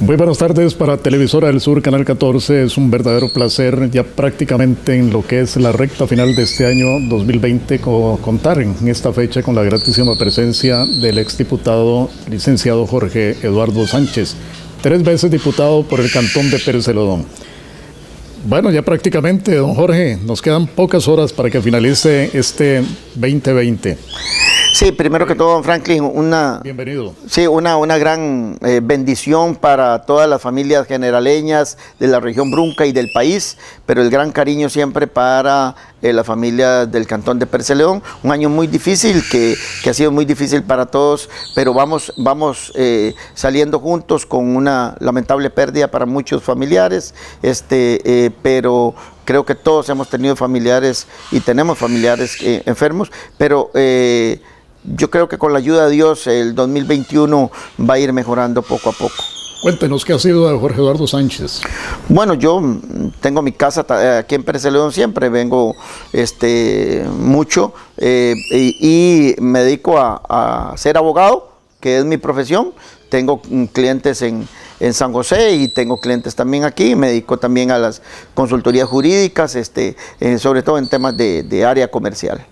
Muy buenas tardes para Televisora del Sur, Canal 14. Es un verdadero placer ya prácticamente en lo que es la recta final de este año 2020 contar en esta fecha con la gratísima presencia del exdiputado licenciado Jorge Eduardo Sánchez, tres veces diputado por el cantón de Pérez. Bueno, ya prácticamente, don Jorge, nos quedan pocas horas para que finalice este 2020. Sí, primero que todo, don Franklin, una, Bienvenido. Sí, una, una gran eh, bendición para todas las familias generaleñas de la región Brunca y del país, pero el gran cariño siempre para eh, la familia del cantón de Perceleón. Un año muy difícil, que, que, ha sido muy difícil para todos, pero vamos, vamos eh, saliendo juntos con una lamentable pérdida para muchos familiares, este, pero creo que todos hemos tenido familiares y tenemos familiares enfermos, pero yo creo que con la ayuda de Dios el 2021 va a ir mejorando poco a poco. Cuéntenos qué ha sido de Jorge Eduardo Sánchez. Bueno, yo tengo mi casa aquí en Pérez León siempre, vengo este, mucho eh, y, me dedico a, ser abogado, que es mi profesión. Tengo clientes en, San José y tengo clientes también aquí. Me dedico también a las consultorías jurídicas, este, eh, sobre todo en temas de área comercial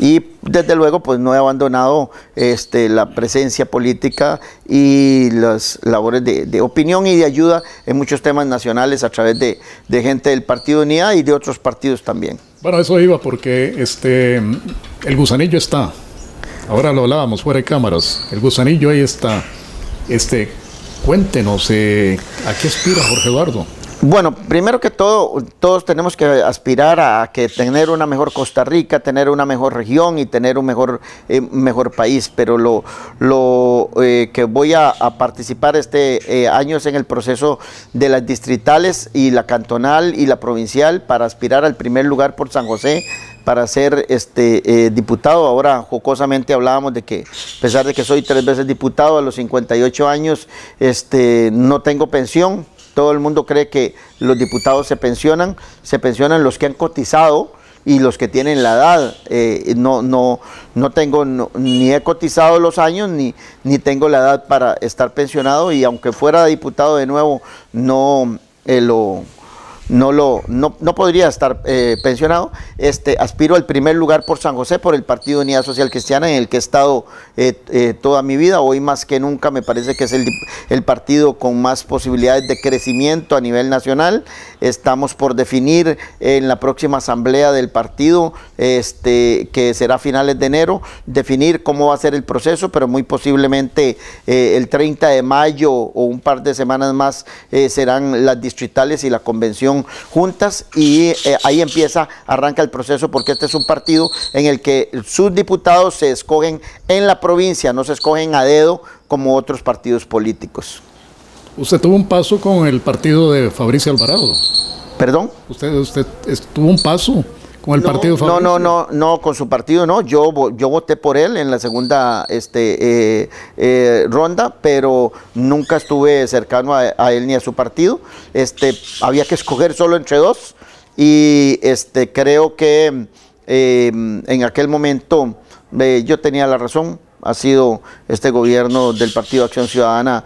y desde luego pues no he abandonado este, la presencia política y las labores de, opinión y de ayuda en muchos temas nacionales a través de, gente del Partido Unidad y de otros partidos también. Bueno, eso iba porque este, el gusanillo está, ahora lo hablábamos fuera de cámaras, el gusanillo ahí está. Este, cuéntenos, eh, ¿a qué aspira Jorge Eduardo? Bueno, primero que todo, todos tenemos que aspirar a que tener una mejor Costa Rica, tener una mejor región y tener un mejor, eh, mejor país. Pero lo, lo eh, que voy a, participar este eh, año es en el proceso de las distritales y la cantonal y la provincial para aspirar al primer lugar por San José para ser este diputado. Ahora jocosamente hablábamos de que a pesar de que soy tres veces diputado a los 58 años, este, no tengo pensión todo el mundo cree que los diputados se pensionan, se pensionan los que han cotizado y los que tienen la edad. Eh, no, no, no tengo, ni he cotizado los años, ni, ni tengo la edad para estar pensionado y aunque fuera diputado de nuevo, no eh, lo no, lo, no, podría estar eh, pensionado. Este, aspiro al primer lugar por San José, por el Partido Unidad Social Cristiana, en el que he estado eh, eh, toda mi vida. Hoy más que nunca me parece que es el, el, partido con más posibilidades de crecimiento a nivel nacional. Estamos por definir en la próxima asamblea del partido, este, que será a finales de enero, definir cómo va a ser el proceso, pero muy posiblemente el 30 de mayo o un par de semanas más serán las distritales y la convención juntas y eh, ahí empieza, arranca el proceso porque este es un partido en el que sus diputados se escogen en la provincia, no se escogen a dedo como otros partidos políticos. Usted tuvo un paso con el partido de Fabricio Alvarado. ¿Perdón? Usted, usted tuvo un paso con el partido No, no, no, no, con su partido no. Yo, yo voté por él en la segunda este, eh, eh, ronda, pero nunca estuve cercano a, él ni a su partido. Este, había que escoger solo entre dos y este, creo que eh, en aquel momento yo tenía la razón. Ha sido este gobierno del Partido Acción Ciudadana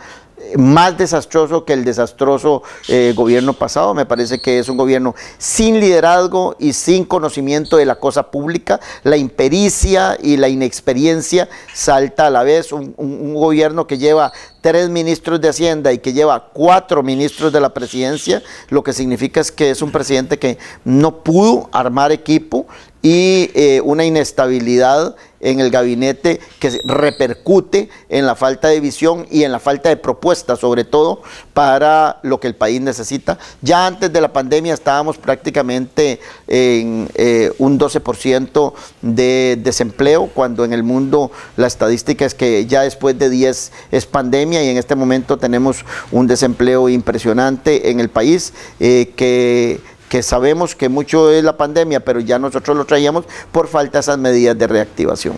más desastroso que el desastroso eh, gobierno pasado. Me parece que es un gobierno sin liderazgo y sin conocimiento de la cosa pública. La impericia y la inexperiencia salta a la vez. Un, un gobierno que lleva tres ministros de Hacienda y que lleva cuatro ministros de la presidencia, lo que significa es que es un presidente que no pudo armar equipo y eh, una inestabilidad en el gabinete que repercute en la falta de visión y en la falta de propuestas, sobre todo para lo que el país necesita. Ya antes de la pandemia estábamos prácticamente en eh, un 12% de desempleo, cuando en el mundo la estadística es que ya después de 10 es pandemia y en este momento tenemos un desempleo impresionante en el país eh, que que sabemos que mucho es la pandemia, pero ya nosotros lo traíamos por falta de esas medidas de reactivación.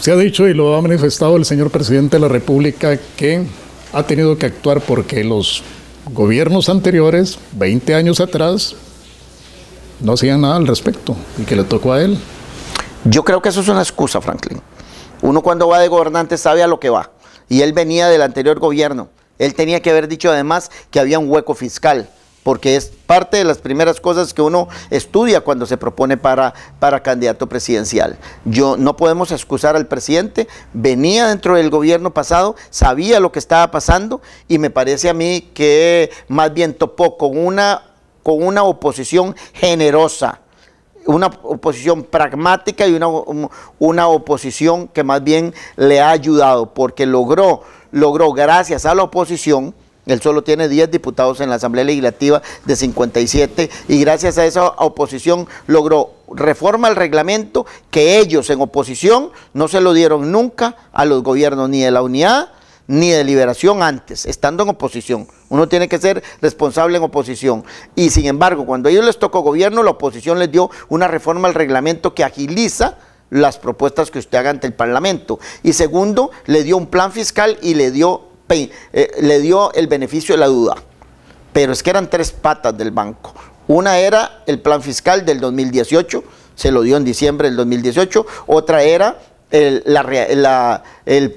Se ha dicho y lo ha manifestado el señor presidente de la República que ha tenido que actuar porque los gobiernos anteriores, 20 años atrás, no hacían nada al respecto y que le tocó a él. Yo creo que eso es una excusa, Franklin. Uno cuando va de gobernante sabe a lo que va y él venía del anterior gobierno. Él tenía que haber dicho además que había un hueco fiscal porque es parte de las primeras cosas que uno estudia cuando se propone para, para candidato presidencial. Yo no podemos excusar al presidente, venía dentro del gobierno pasado, sabía lo que estaba pasando y me parece a mí que más bien topó con una, con una oposición generosa una oposición pragmática y una, una, oposición que más bien le ha ayudado, porque logró, logró gracias a la oposición, él solo tiene 10 diputados en la Asamblea Legislativa de 57 y gracias a esa oposición logró reforma al reglamento que ellos en oposición no se lo dieron nunca a los gobiernos ni de la unidad ni de liberación antes, estando en oposición. Uno tiene que ser responsable en oposición. Y sin embargo, cuando a ellos les tocó gobierno, la oposición les dio una reforma al reglamento que agiliza las propuestas que usted haga ante el Parlamento. Y segundo, le dio un plan fiscal y le dio eh, le dio el beneficio de la duda. Pero es que eran tres patas del banco. Una era el plan fiscal del 2018, se lo dio en diciembre del 2018. Otra era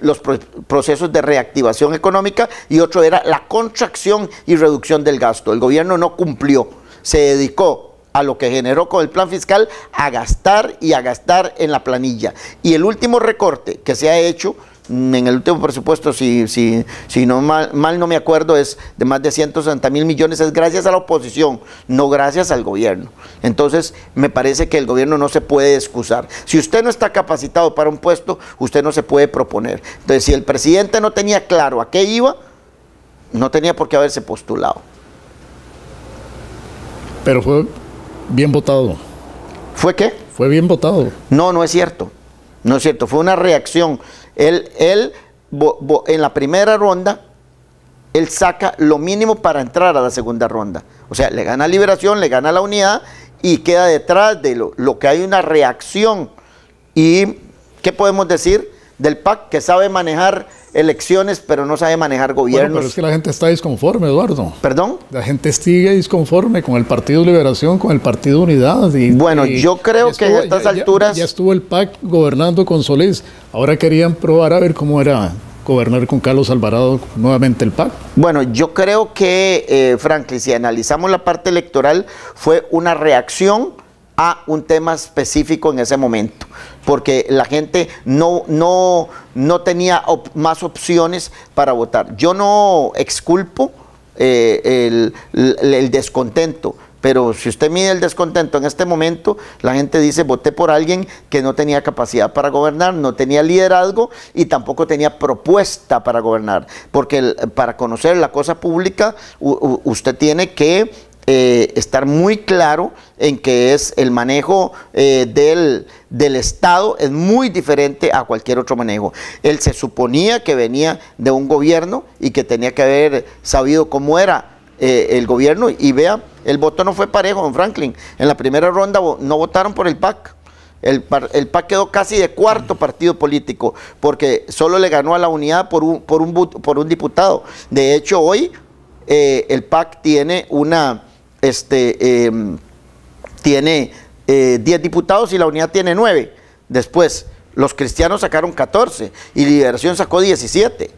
los procesos de reactivación económica y otro era la contracción y reducción del gasto. El gobierno no cumplió, se dedicó a lo que generó con el plan fiscal a gastar y a gastar en la planilla. Y el último recorte que se ha hecho en el último presupuesto, si, si, si no mal, no me acuerdo, es de más de 160 mil millones, es gracias a la oposición, no gracias al gobierno. Entonces, me parece que el gobierno no se puede excusar. Si usted no está capacitado para un puesto, usted no se puede proponer. Entonces, si el presidente no tenía claro a qué iba, no tenía por qué haberse postulado. Pero fue bien votado. ¿Fue qué? Fue bien votado. No, no es cierto. No es cierto. Fue una reacción él, él en la primera ronda, él saca lo mínimo para entrar a la segunda ronda. O sea, le gana Liberación, le gana la unidad y queda detrás de lo, lo que hay una reacción. ¿Y qué podemos decir del PAC que sabe manejar elecciones, pero no sabe manejar gobiernos. pero es que la gente está disconforme, Eduardo. ¿Perdón? La gente sigue disconforme con el Partido Liberación, con el Partido Unidad. Y, bueno, yo creo que a estas alturas... Ya, estuvo el PAC gobernando con Solís. Ahora querían probar a ver cómo era gobernar con Carlos Alvarado nuevamente el PAC. Bueno, yo creo que, eh, Franklin, si analizamos la parte electoral, fue una reacción a un tema específico en ese momento, porque la gente no, no, no tenía más opciones para votar. Yo no exculpo eh, el, descontento, pero si usted mide el descontento en este momento, la gente dice, voté por alguien que no tenía capacidad para gobernar, no tenía liderazgo y tampoco tenía propuesta para gobernar. Porque para conocer la cosa pública, usted tiene que eh, estar muy claro en que es el manejo eh, del, del, Estado es muy diferente a cualquier otro manejo. Él se suponía que venía de un gobierno y que tenía que haber sabido cómo era eh, el gobierno y vea, el voto no fue parejo, don Franklin. En la primera ronda no votaron por el PAC. El, el, PAC quedó casi de cuarto partido político porque solo le ganó a la unidad por un, por un, por un diputado. De hecho, hoy el PAC tiene una este, em, tiene 10 eh, diputados y la unidad tiene 9. Después, los cristianos sacaron 14 y Liberación sacó 17.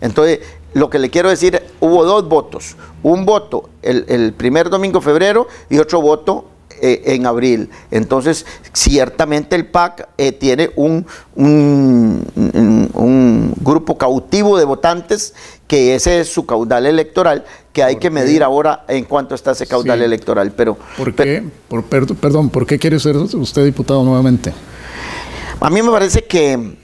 Entonces, lo que le quiero decir, hubo dos votos. Un voto el, primer domingo de febrero y otro voto eh, en abril. Entonces, ciertamente el PAC eh, tiene un, un, grupo cautivo de votantes que ese es su caudal electoral, que hay que medir ahora en cuanto está ese caudal electoral. Pero, ¿Por qué? Por, perdón, ¿por qué quiere ser usted diputado nuevamente? A mí me parece que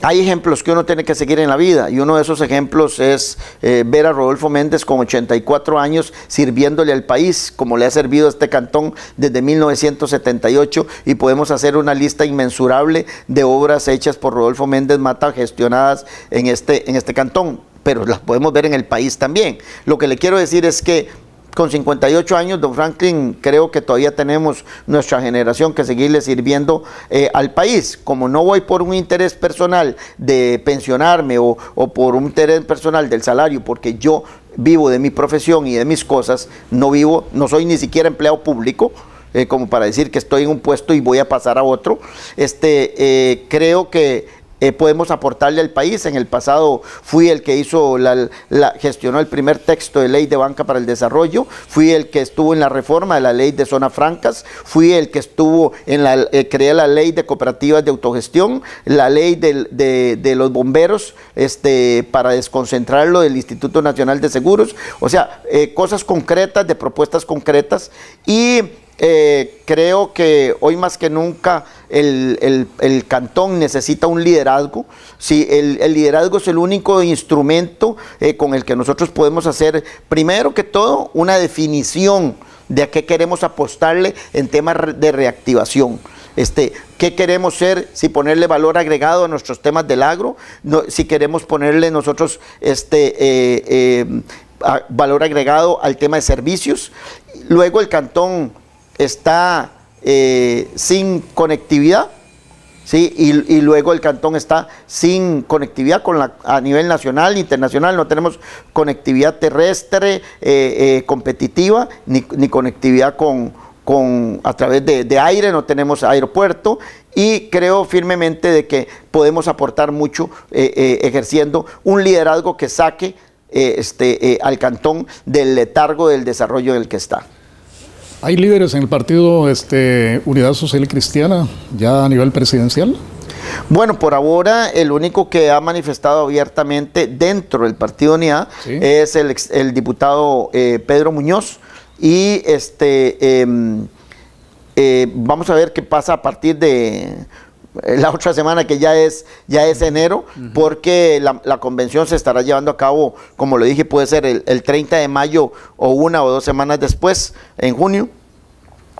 hay ejemplos que uno tiene que seguir en la vida y uno de esos ejemplos es eh, ver a Rodolfo Méndez con 84 años sirviéndole al país como le ha servido a este cantón desde 1978 y podemos hacer una lista inmensurable de obras hechas por Rodolfo Méndez Mata gestionadas en este, en este cantón pero las podemos ver en el país también. Lo que le quiero decir es que con 58 años, don Franklin, creo que todavía tenemos nuestra generación que seguirle sirviendo eh, al país. Como no voy por un interés personal de pensionarme o, por un interés personal del salario, porque yo vivo de mi profesión y de mis cosas, no vivo, no soy ni siquiera empleado público, eh, como para decir que estoy en un puesto y voy a pasar a otro. Este, eh, creo que eh, podemos aportarle al país. En el pasado fui el que hizo, la, gestionó el primer texto de ley de banca para el desarrollo, fui el que estuvo en la reforma de la ley de zonas francas, fui el que estuvo en la, eh, la ley de cooperativas de autogestión, la ley de, los bomberos este, para desconcentrarlo del Instituto Nacional de Seguros, o sea, eh, cosas concretas, de propuestas concretas. Y eh, creo que hoy más que nunca el, cantón necesita un liderazgo. Sí, el, liderazgo es el único instrumento eh, con el que nosotros podemos hacer, primero que todo, una definición de a qué queremos apostarle en temas de reactivación. Este, ¿Qué queremos ser? Si ponerle valor agregado a nuestros temas del agro, si queremos ponerle nosotros este, eh, valor agregado al tema de servicios. Luego el cantón está eh, sin conectividad, ¿sí? Y, luego el cantón está sin conectividad con a nivel nacional, internacional, no tenemos conectividad terrestre eh, eh, competitiva, ni, conectividad con, con, a través de, aire, no tenemos aeropuerto y creo firmemente de que podemos aportar mucho ejerciendo un liderazgo que saque este, al cantón del letargo del desarrollo en el que está. ¿Hay líderes en el partido este, Unidad Social y Cristiana ya a nivel presidencial? Bueno, por ahora el único que ha manifestado abiertamente dentro del Partido Unidad es el, diputado eh, Pedro Muñoz y este em, eh, vamos a ver qué pasa a partir de la otra semana que ya es, ya es enero, porque la, convención se estará llevando a cabo, como lo dije, puede ser el, el 30 de mayo o una o dos semanas después, en junio,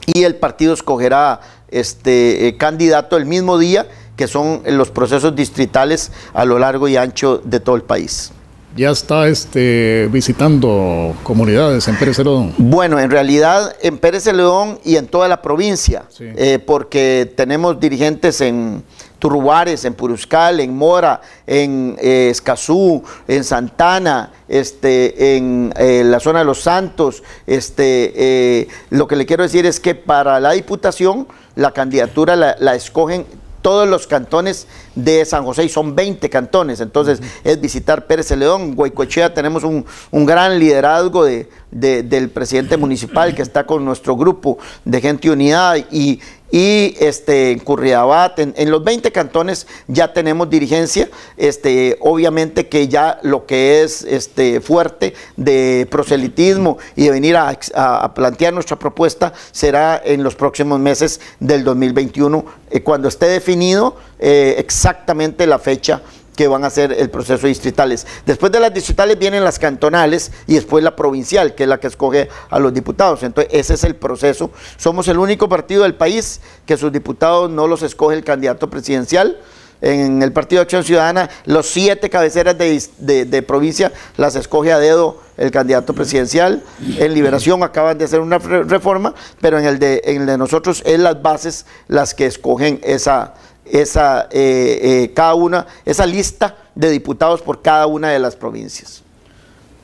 y el partido escogerá este eh, candidato el mismo día, que son los procesos distritales a lo largo y ancho de todo el país ya está este, visitando comunidades en Pérez Celedón? Bueno, en realidad en Pérez Celedón y en toda la provincia, eh, porque tenemos dirigentes en Turrubares, en Puruscal, en Mora, en eh, Escazú, en Santana, este, en eh, la zona de Los Santos. Este, lo que le quiero decir es que para la diputación la candidatura la escogen todos los cantones de San José, y son 20 cantones, entonces es visitar Pérez Celedón, Guaycochea tenemos un, gran liderazgo de, del presidente municipal que está con nuestro grupo de gente unidad y, y este, en Curriabat, en, los 20 cantones ya tenemos dirigencia, este, obviamente que ya lo que es este, fuerte de proselitismo y de venir a, plantear nuestra propuesta será en los próximos meses del 2021, eh, cuando esté definido eh, exactamente la fecha que van a ser el proceso distritales. Después de las distritales vienen las cantonales y después la provincial, que es la que escoge a los diputados. Entonces, ese es el proceso. Somos el único partido del país que sus diputados no los escoge el candidato presidencial. En el Partido de Acción Ciudadana, los siete cabeceras de, provincia las escoge a dedo el candidato presidencial. En Liberación acaban de hacer una reforma, pero en el de, en el de nosotros es las bases las que escogen esa, esa, eh, eh, cada una, esa lista de diputados por cada una de las provincias.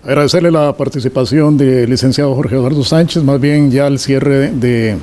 Agradecerle la participación del licenciado Jorge Eduardo Sánchez, más bien ya al cierre de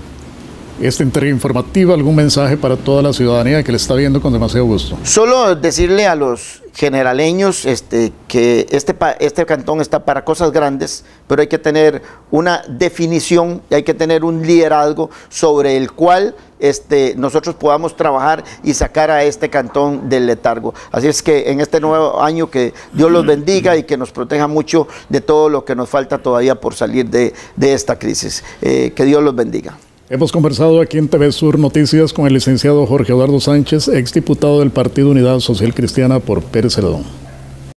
esta entrega informativa, algún mensaje para toda la ciudadanía que le está viendo con demasiado gusto. Solo decirle a los generaleños este, que este, este cantón está para cosas grandes, pero hay que tener una definición hay que tener un liderazgo sobre el cual este, nosotros podamos trabajar y sacar a este cantón del letargo. Así es que en este nuevo año que Dios los bendiga y que nos proteja mucho de todo lo que nos falta todavía por salir de, esta crisis. Eh, que Dios los bendiga. Hemos conversado aquí en TV Sur Noticias con el licenciado Jorge Eduardo Sánchez, exdiputado del Partido Unidad Social Cristiana por Pérez Celedón.